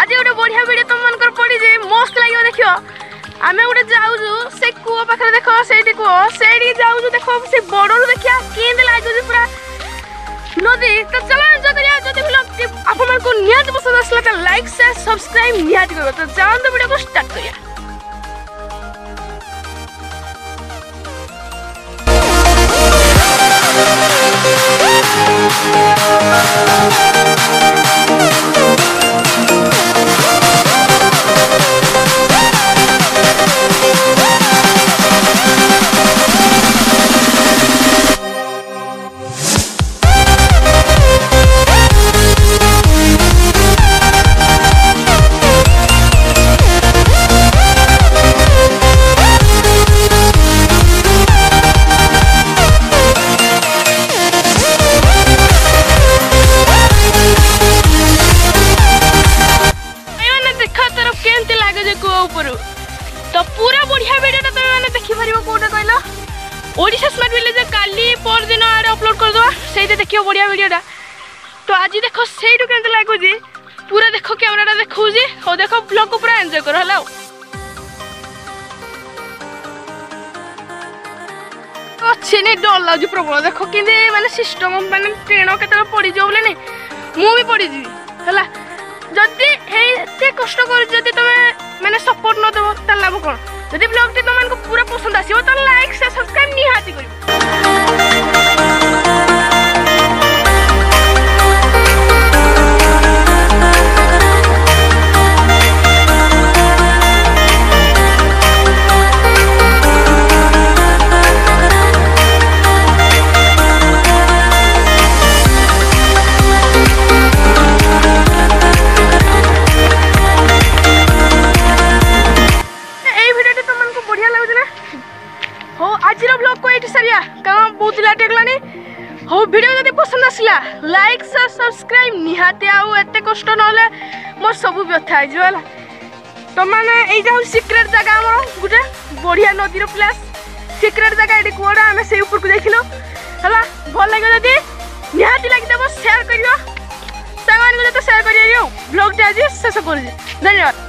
ଆଜି ଗୋଟେ ବଢ଼ିଆ ଭିଡ଼ିଓ ତୁମମାନଙ୍କର ପଡ଼ିଛି ମସ୍ତ ଲାଗିବ ଦେଖିବ ଆମେ ଗୋଟେ ଯାଉଛୁ ସେ କୂଅ ପାଖରେ ଦେଖ ସେଇଠି କୂଅ ସେଇଠି ଯାଉଛୁ ଦେଖ ସେ ବଡ଼ରୁ ଦେଖିବା କେମିତି ଲାଗୁଛି ପୁରା ନଦୀ ତ ଚାଲ ଏନ୍ଜୟ କରିବା ଯଦି ଆପଣମାନଙ୍କୁ ନିହାତି ପସନ୍ଦ ଆସିଲା ତ ଲାଇକ୍ ସେୟାର ସବସ୍କ୍ରାଇବ୍ ନିହାତି କରିବ ତ ଯାଆନ୍ତୁ ଭିଡ଼ିଓକୁ ଷ୍ଟାର୍ଟ କରିବା ଯେ ଉପରୁ ତ ପୁରା ବଢ଼ିଆ ଭିଡ଼ିଓଟା ତୁମେମାନେ ଦେଖିପାରିବ କେଉଁଟା କହିଲ ଓଡ଼ିଶା ସ୍ମାର୍ଟ ଭିଲେଜ୍ କାଲି ପରଦିନ ଆଡ଼େ ଅପଲୋଡ଼ କରିଦେବା ସେଇଟା ଦେଖିବ ବଢ଼ିଆ ଭିଡ଼ିଓଟା ତ ଆଜି ଦେଖ ସେଇଠୁ କେମିତି ଲାଗୁଛି ପୁରା ଦେଖ କ୍ୟାମେରାଟା ଦେଖାଉଛି ହଉ ଦେଖ ବ୍ଲଗ୍କୁ ପୁରା ଏନ୍ଜୟ କର ହେଲା ଆଉ ଅଛିନି ଡର ଲାଗୁଛି ପ୍ରବଳ ଦେଖ କେମିତି ମାନେ ସିଷ୍ଟମ ମାନେ ଟ୍ରେନ୍ କେତେବେଳେ ପଡ଼ିଯିବ ବୋଲେ ନାଇଁ ମୁଁ ବି ପଡ଼ିଯିବି ହେଲା ଯଦି ଏତେ କଷ୍ଟ କରୁଛ त पुरा पस नि ಐಟಿ সারিয়া কারণ বহুত ಲೇಟ್ ಆಗ್ಲಾನಿ ಹೋ ভিডিও যদি পছন্দ ಆಸಿಲ್ಲ লাইক ಸರ್ ಸಬ್ಸ್ಕ್ರೈಬ್ ನಿಹಾತಿ ಆವು ಎತ್ತೆ ಕಷ್ಟ নহলে মোর সবু ব্যথা হয়ে যাবে তো মানে এই হচ্ছে সিক্রেট জায়গা আমার গোটে বড়িয়া নদীর প্লেস সিক্রেট জায়গা এটি কুয়াটা আমি সেই উপরকু দেখিলু হলা ভাল লাগে যদি নিহাতি লাগিদেব সেয়ার করিও ସାଙ୍ଗମାନଙ୍କୁ ଯେତେ ସେୟାର করি ব্লগটি ଆଜି ଶେଷ କରୁଛି ଧନ୍ୟବାଦ